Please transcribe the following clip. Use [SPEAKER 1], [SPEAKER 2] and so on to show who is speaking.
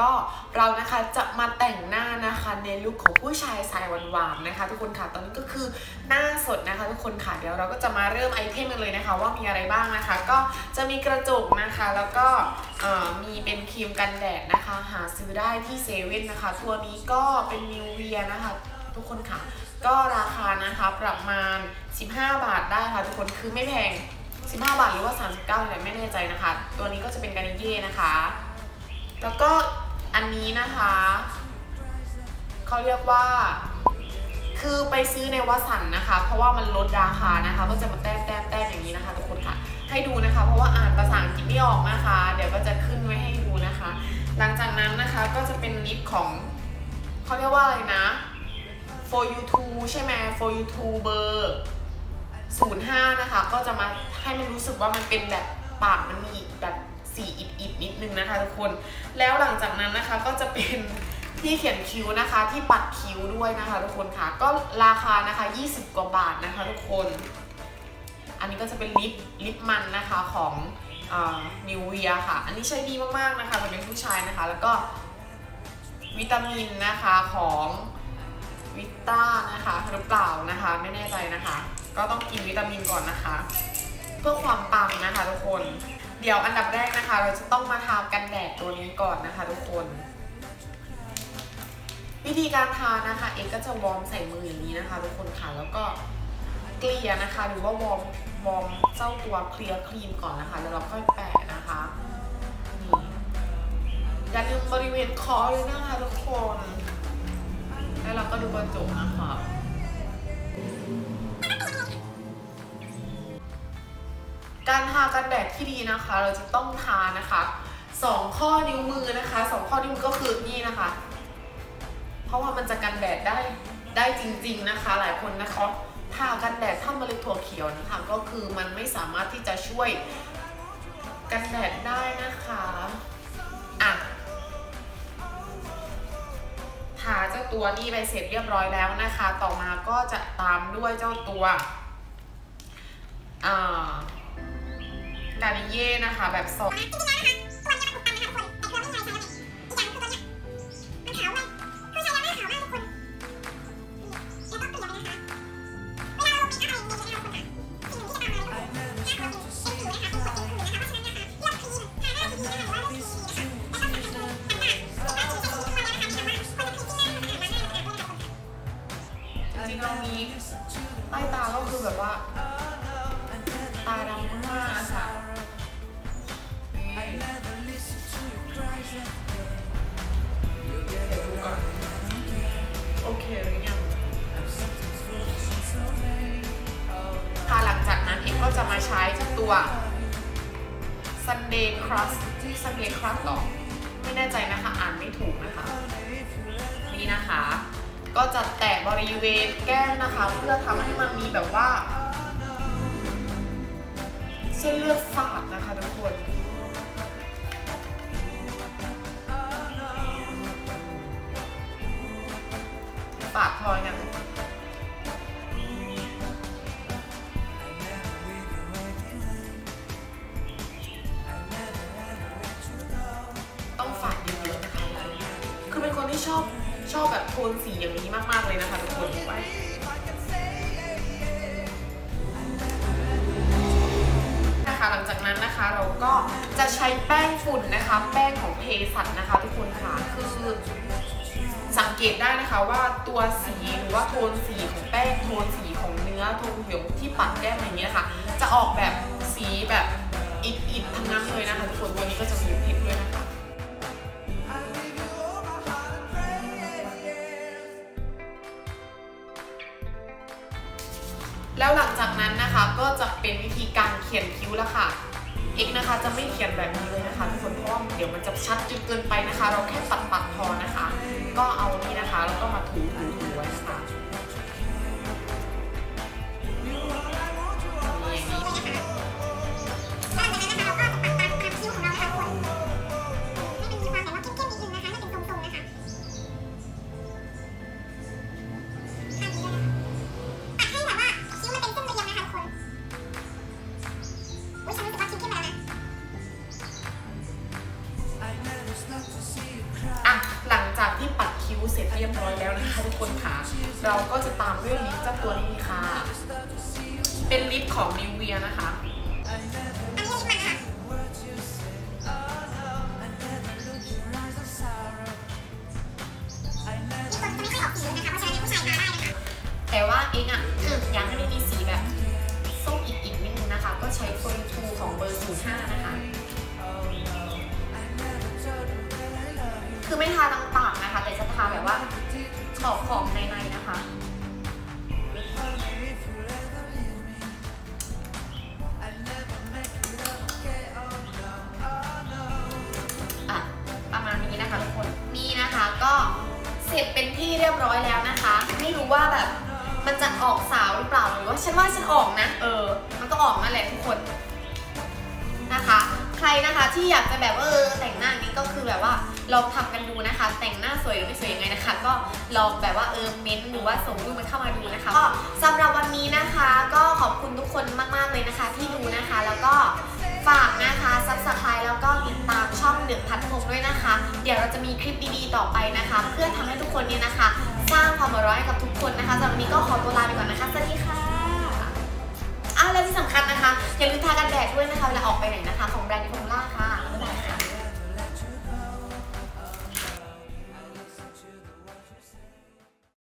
[SPEAKER 1] ก็เรานะคะจะมาแต่งหน้านะคะในลุคของผู้ชายสายหวานๆนะคะ ทุกคนค่ะตอนนี้ก็คือหน้าสดนะคะ ทุกคนค่ะเดี๋ยวเราก็จะมาเริ่มไอเทมกันเลยนะคะ ว่ามีอะไรบ้างนะคะ ก็จะมีกระจกนะคะ แล้วก็มีเป็นครีมกันแดดนะคะ หาซื้อได้ที่เซเว่นนะคะ ตัวนี้ก็เป็นนิวเวียนะคะ ทุกคนค่ะ ก็ราคานะคะประมาณ 15 บาทได้ค่ะ ทุกคนคือไม่แพง15 บาทหรือว่า 39เนี่ยไม่แน่ใจนะคะ ตัวนี้ก็จะเป็นการนิเย่นะคะ แล้วก็ อันนี้นะคะเขาเรียกว่า คือไปซื้อในวัสันนะคะ เพราะว่ามันลดราคานะคะ ก็จะมาแต้มแต้มแต้มอย่างนี้นะคะทุกคนค่ะ ให้ดูนะคะ เพราะว่าอ่านภาษาอังกฤษไม่ออกนะคะ เดี๋ยวก็จะขึ้นไว้ให้ดูนะคะ หลังจากนั้นนะคะก็จะเป็นลิปของเขาเรียกว่าอะไรนะ for you t o ใช่ไหม for you t o เบอร์05 นะคะ ก็จะมาให้มันรู้สึกว่ามันเป็นแบบปากมันมีแบบ สีอิดอิดนิดนึงนะคะทุกคน แล้วหลังจากนั้นนะคะก็จะเป็นที่เขียนคิ้วนะคะที่ปัดคิ้วด้วยนะคะทุกคนค่ะ ก็ราคานะคะ 20 กว่าบาทนะคะทุกคน อันนี้ก็จะเป็นลิปลิปมันนะคะของนิวเวียค่ะ อันนี้ใช้ดีมากๆนะคะสำหรับผู้ชายนะคะ แล้วก็วิตามินนะคะของวิต้านะคะหรือเปล่านะคะไม่แน่ใจนะคะ ก็ต้องกินวิตามินก่อนนะคะ เพื่อความปังนะคะทุกคน เดี๋ยวอันดับแรกนะคะ เราจะต้องมาทากันแดดตัวนี้ก่อนนะคะ ทุกคน วิธีการทานะคะ เอกก็จะ warm ใส่มืออย่างนี้นะคะ ทุกคนค่ะแล้วก็เกลี่ยนะคะ หรือว่า warm warm เจ้าตัว clear cream ก่อนนะคะ แล้วเราค่อยแปะนะคะนี่อย่าลืมบริเวณคอเลยนะคะทุกคน แล้วเราก็ดูกระจกนะคะ การทากันแดดที่ดีนะคะ เราจะต้องทานะคะสองข้อนิ้วมือนะคะสองข้อนิ้วมือก็คือนี่นะคะ เพราะว่ามันจะกันแดดได้ได้จริง ๆนะคะ หลายคนนะคะทากันแดดถ้าเมล็ดถั่วเขียวนะคะ ก็คือมันไม่สามารถที่จะช่วยกันแดดได้นะคะอะทาเจ้าตัวนี้ไปเสร็จเรียบร้อยแล้วนะคะ ต่อมาก็จะตามด้วยเจ้าตัวอ่า การิเย่นะคะ แบบสดจริงๆเรามีใต้ตาก็คือแบบว่า ตาดำมาก ตัว Sunday Crust Sunday Crust หรอไม่แน่ใจนะคะ อ่านไม่ถูกนะคะ นี่นะคะ ก็จะแตะบริเวณแก้มนะคะ เพื่อทำให้มันมีแบบว่า เส้นเลือดฝาดนะคะ ฝาดเยอะๆนะคะคือเป็นคนที่ชอบชอบแบบโทนสีอย่างนี้มากๆเลยนะคะทุกคนไว้นะคะหลังจากนั้นนะคะเราก็จะใช้แป้งฝุ่นนะคะ แป้งของเพสัตนะคะทุกคนค่ะคือสังเกตได้นะคะว่าตัวสีหรือว่าโทนสีของแป้งโทนสีของเนื้อโทนผิวที่ปัดแก้มอย่างเงี้ยค่ะ จะออกแบบสีแบบอิดๆทั้งนั้นเลยนะคะทุกคนตัวนี้ก็จะมีเพชรด้วยนะคะ แล้วหลังจากนั้นนะคะก็จะเป็นวิธีการเขียนคิ้วแล้วค่ะเอกนะคะจะไม่เขียนแบบนี้เลยนะคะทุกคนเพราะว่าเดี๋ยวมันจะชัดจนเกินไปนะคะ เราแค่ปัดปัดพอนะคะ ก็เอานี่นะคะแล้วก็มาถูถู เราก็จะตามด้วยลิปเจ้าตัวนี้ค่ะ เป็นลิปของนิวเวียนะคะแต่ว่าเองอะอยากให้มันมีสีแบบส้มอีกอีกนิดนึงนะคะ ก็ใช้โฟนทูของเบอร์05นะคะ คือไม่ทาทั้งปาก นะคะแบบว่าขอบขอบในในๆนะคะ อะ ประมาณนี้นะคะทุกคน นี่นะคะก็เสร็จเป็นที่เรียบร้อยแล้วนะคะ ไม่รู้ว่าแบบมันจะออกสาวหรือเปล่าหรือว่าฉันว่าฉันออกนะ เออ มันก็ออกนั่นแหละทุกคนนะคะ นะคะที่อยากจะแบบว่าเออแต่งหน้านี้ก็คือแบบว่าลองทำกันดูนะคะ แต่งหน้าสวยหรือไม่สวยยังไงนะคะ ก็ลองแบบว่าเออเม้นหรือว่าส่งรูปมันเข้ามาดูนะคะก็สำหรับวันนี้นะคะ ก็ขอบคุณทุกคนมากๆเลยนะคะ ที่ดูนะคะ แล้วก็ฝากนะคะ subscribe แล้วก็ติดตามช่องเดือดพัดพงด้วยนะคะ เดี๋ยวเราจะมีคลิปดีๆต่อไปนะคะ เพื่อทำให้ทุกคนเนี่ยนะคะ สร้างความหัวเราะให้กับทุกคนนะคะสำหรับวันนี้ก็ขอตัวลาไปก่อนนะคะสวัสดีค่ะอ้าวแล้วที่สำคัญนะคะอย่าลืมทากันแดดด้วยนะคะเวลาออกไปไหนนะคะ ของแบรนด์ดิฟอร์มูล่